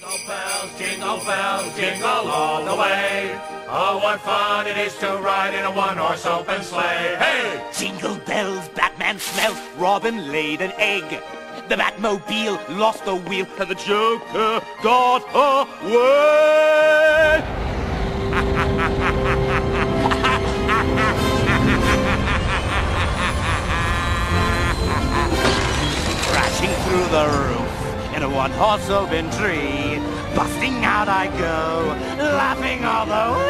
Jingle bells, jingle bells, jingle all the way. Oh, what fun it is to ride in a one-horse open sleigh. Hey! Jingle bells, Batman smelt, Robin laid an egg. The Batmobile lost the wheel, and the Joker got away. Crashing through the roof in a one-horse open tree. Busting out I go, laughing all the way.